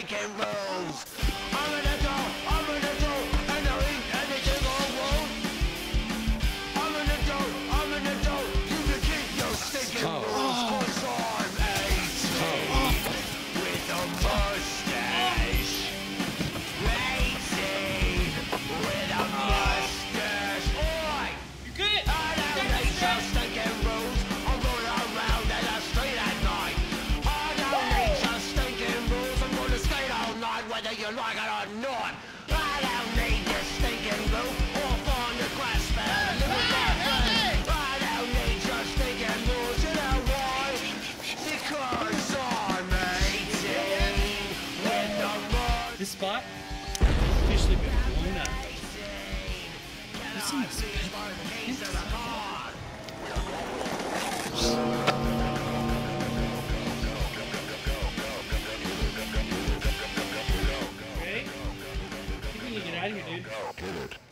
I'm an adult, I'm an and I anything I want. I'm an adult, I'm an you can keep your oh. rules. Oh. With a push. you like. I don't need your stinking off on your grass I don't need your stinking This spot officially been blown up. What's in this? Out of here, dude. Get it.